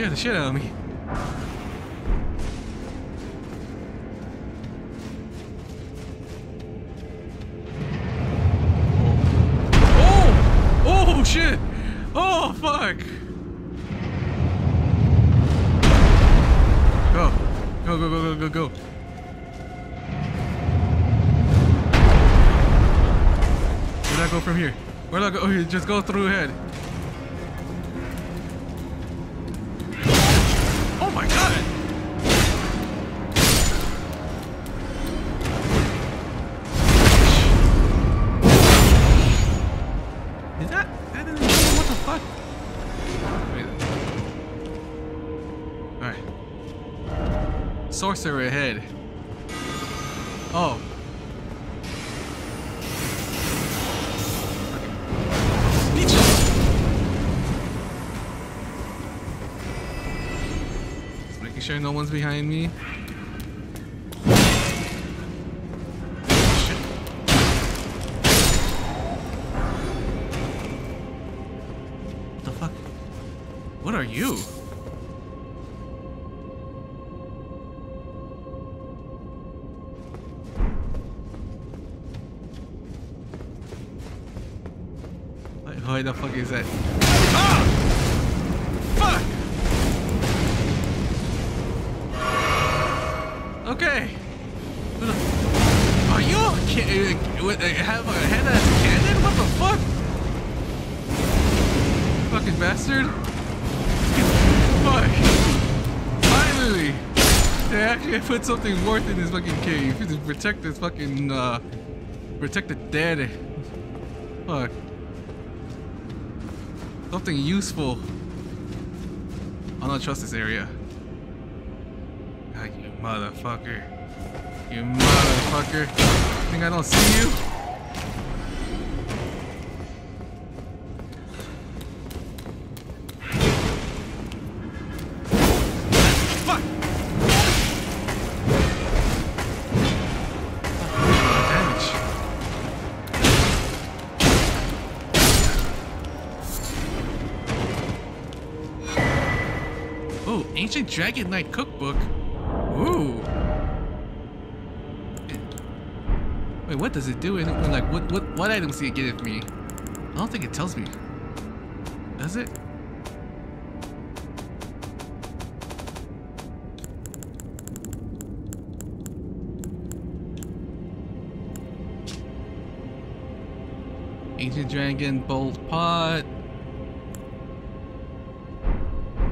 scared the shit out of me. Oh. oh! Oh shit! Oh fuck! Go. Go, go, go, go, go, go. Where do I go from here? Where do I go? Oh, just go through ahead. Alright. Sorcerer ahead. Oh. Making sure no one's behind me. What the fuck? What are you? The fuck is that? Ah! Fuck! Okay. Are you a have a head as a cannon? What the fuck? Fucking bastard. Fuck. Finally. They actually put something worth in this fucking cave to protect this fucking, uh, protect the dead. Fuck. Something useful. I don't trust this area. Ah, you motherfucker. You motherfucker. Think I don't see you? Ancient Dragon Knight Cookbook. Ooh. Wait, what does it do? And like, what what what items do you get it me? I don't think it tells me. Does it? Ancient Dragon Bolt Pot.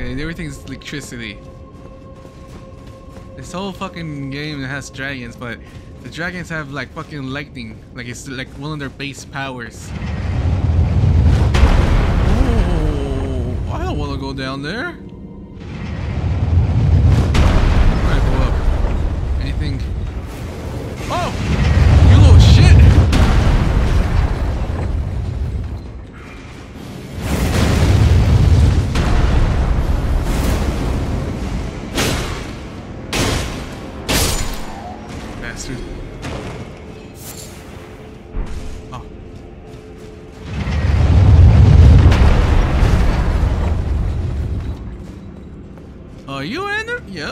Okay, everything's electricity. This whole fucking game has dragons, but the dragons have like fucking lightning. Like it's like one of their base powers. Oh, I don't want to go down there.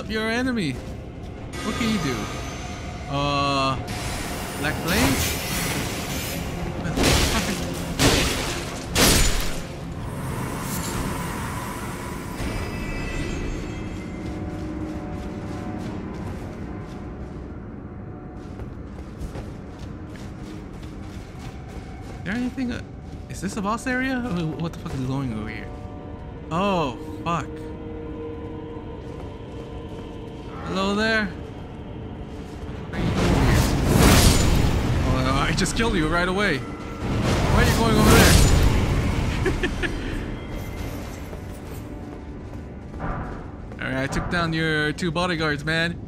You're an enemy. What can you do? Uh, black flames? There anything? Uh, is this a boss area? What the fuck is going over here? Oh, fuck. Hello there. Oh, I just killed you right away. Why are you going over there? Alright, I took down your two bodyguards, man.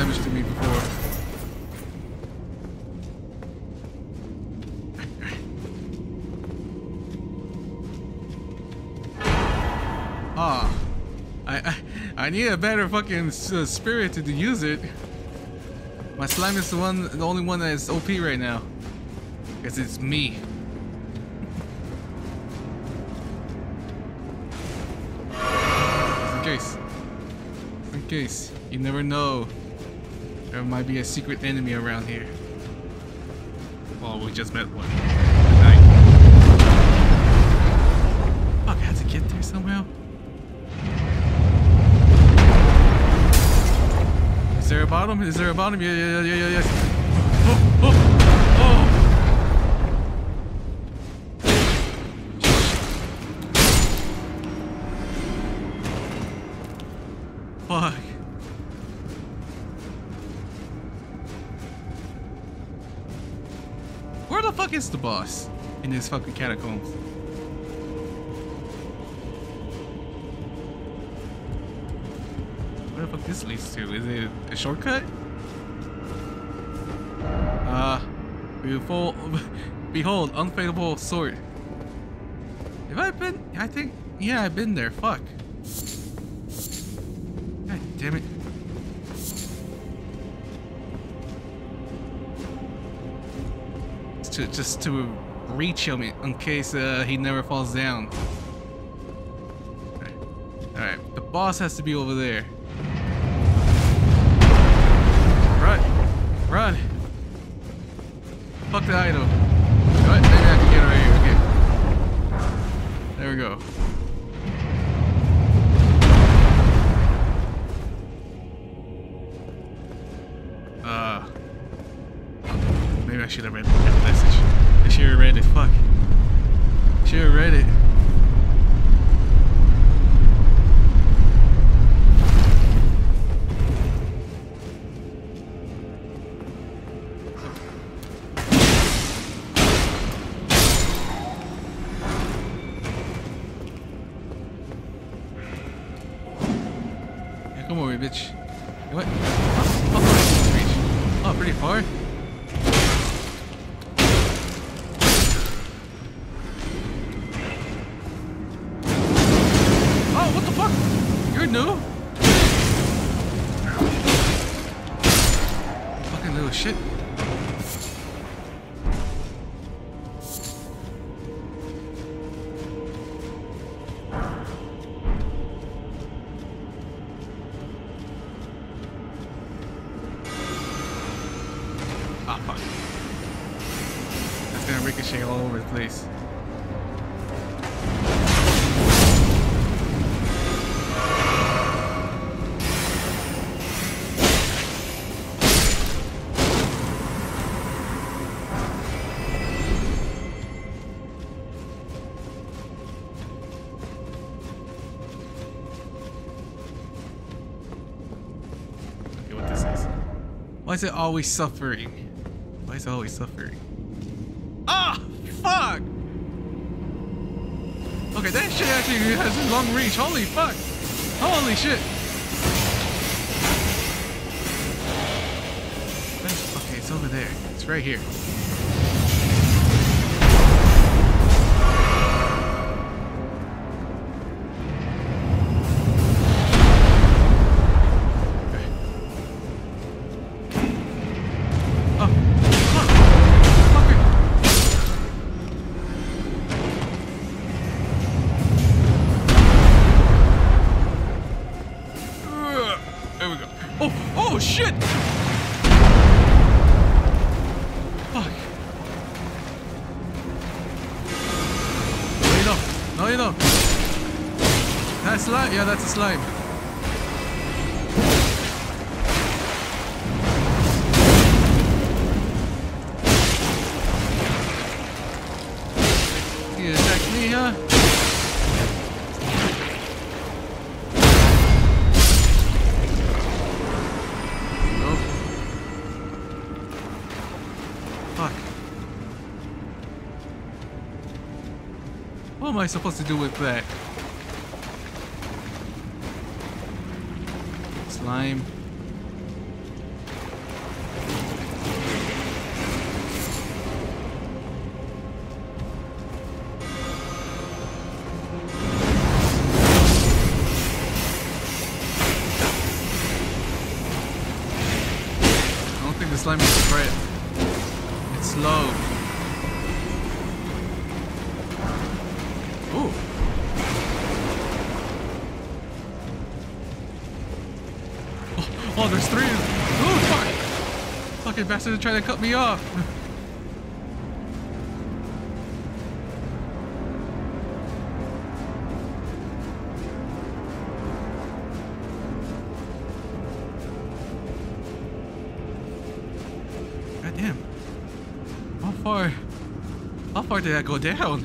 damage to me before. Ah, I, I, I need a better fucking uh, spirit to, to use it. My slime is the one, the only one that is OP right now, because it's me. Just in case, Just in case, you never know. There might be a secret enemy around here. Well, we just met one. Fuck, I had to get there somehow. Is there a bottom? Is there a bottom? Yeah, yeah, yeah, yeah, yeah. Oh, oh, oh. Where the fuck is the boss in this fucking catacombs? Where the fuck this leads to? Is it a shortcut? Uh, behold, behold, sword. Have I been? I think, yeah, I've been there. Fuck. To, just to reach him in case uh, he never falls down. Alright, the boss has to be over there. Run! Run! Fuck the item. Maybe I should have read the message. I should have read it. Fuck. Should have read it. Gonna ricochet all over the place. Why is it always suffering? Why is it always suffering? Fuck! Okay, that shit actually has a long reach. Holy fuck! Holy shit! Okay, it's over there. It's right here. That's a slime. You attack me, huh? Nope. Fuck. What am I supposed to do with that? lame. I don't think the slime is great. It's slow. Fucking bastard are trying to cut me off. God damn. How far? How far did I go down?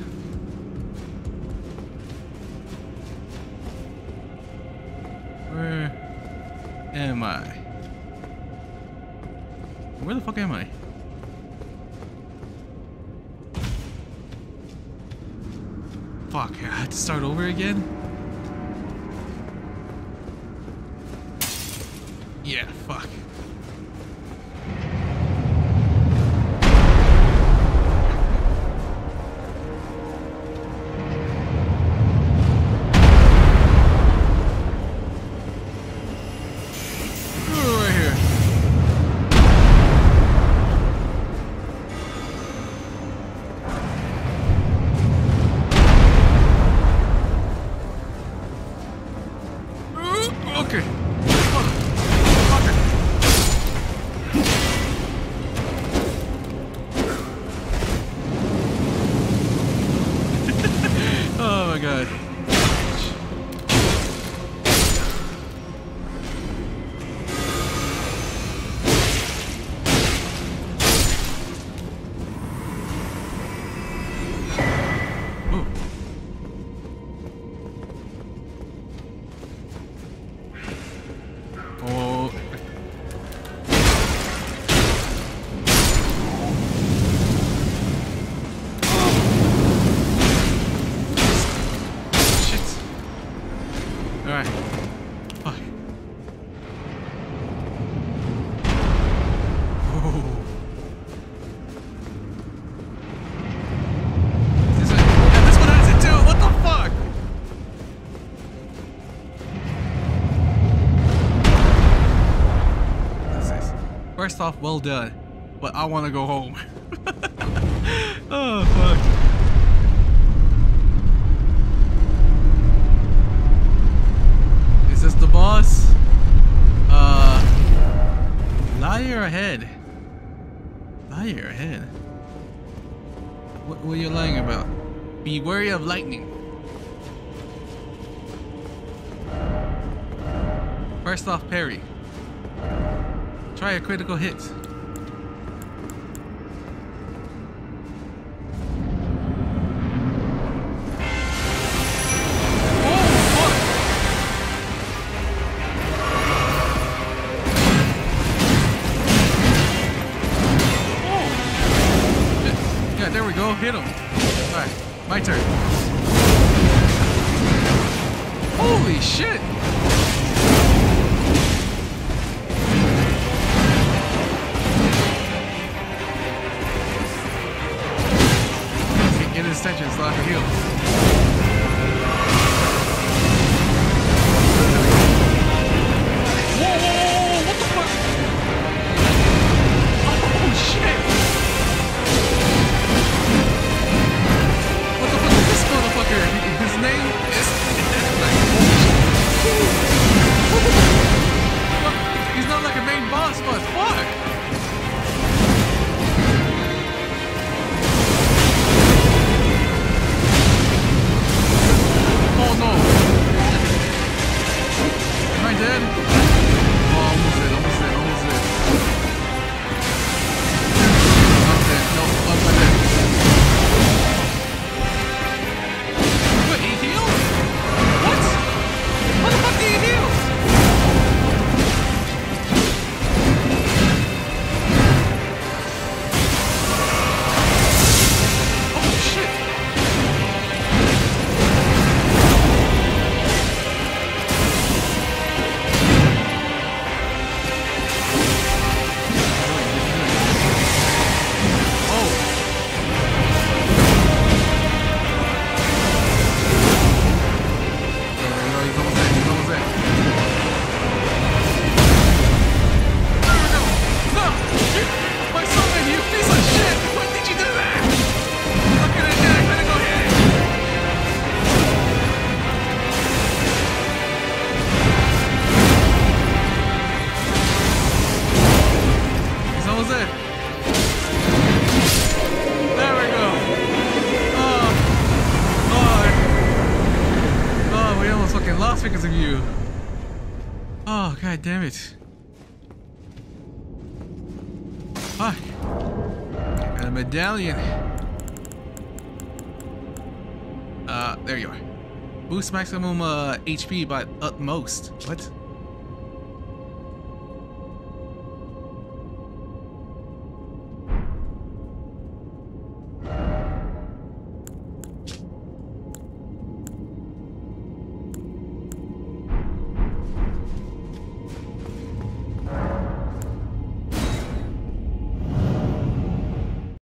Where am I? Where the fuck am I? Fuck, I had to start over again? Yeah, fuck. 100. First off, well done. But I want to go home. oh, fuck. Is this the boss? Uh, liar ahead. Liar ahead. What, are you lying about? Be wary of lightning. First off, parry. Try a critical hit. Get- Get his damn it. Fuck. Got a medallion. Uh, there you are. Boost maximum uh, HP by utmost. What?